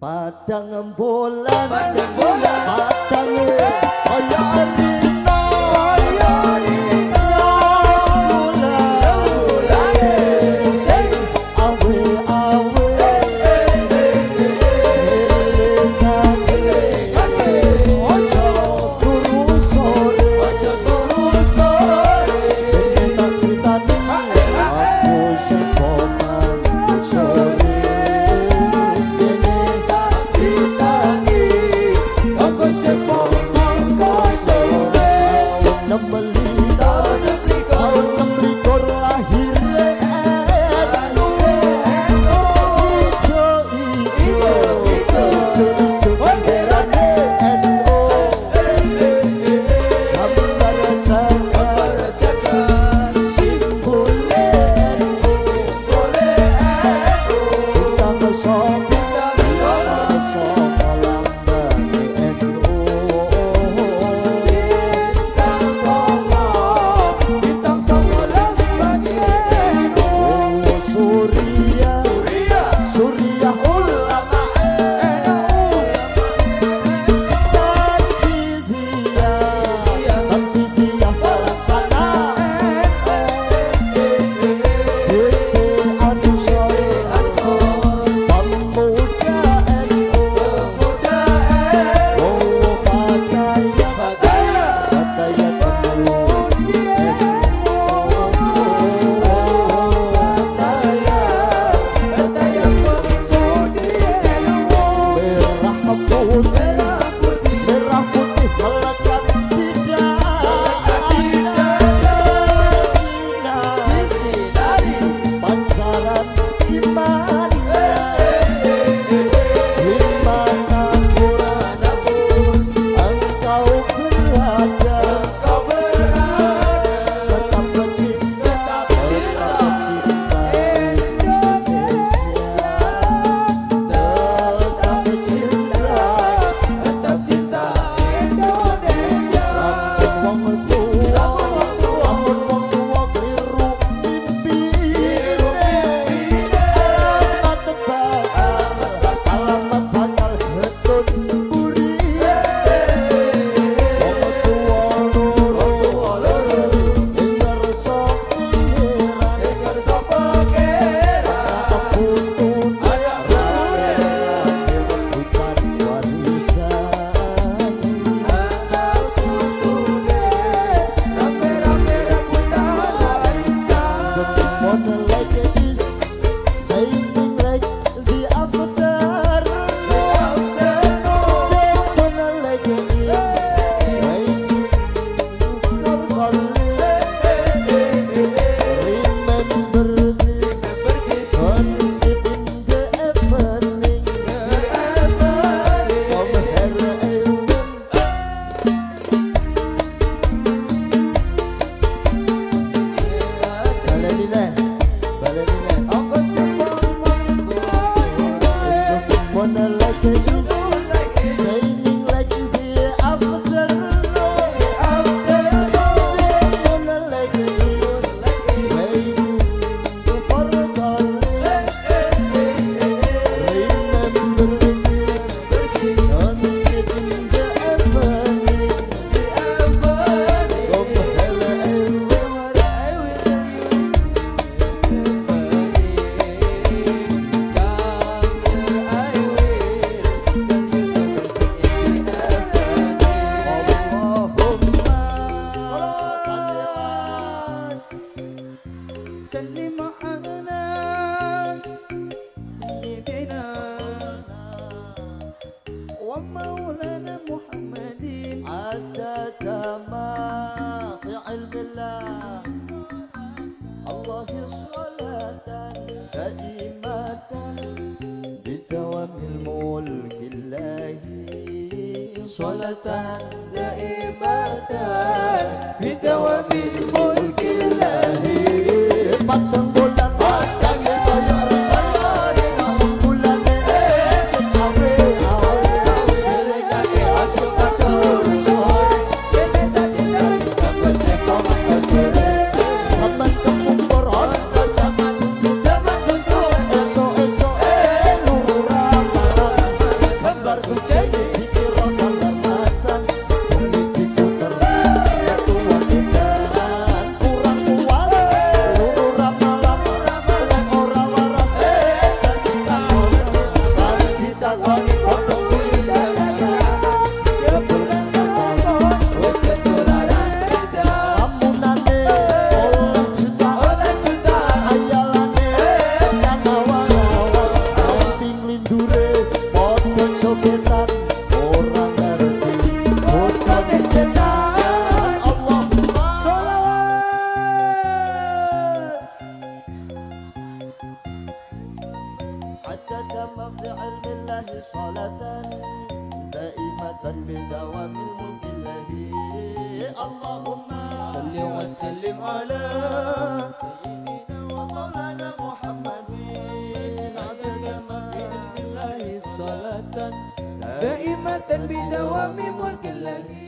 Padang bulan Padang bulan Padang bulan معانا سيدنا بنا ومولانا محمد. عدى ما في علم الله. الله صلاة دائمة بدوام الملك الله. صلاة دائمة بدوام الملك الله. batendo sogetan orang ngerti foto besetan Allah حتى تم في علم الله صلاة دائمة بدوام الملك الله اللهم صل وسلم على بدوام ملك الله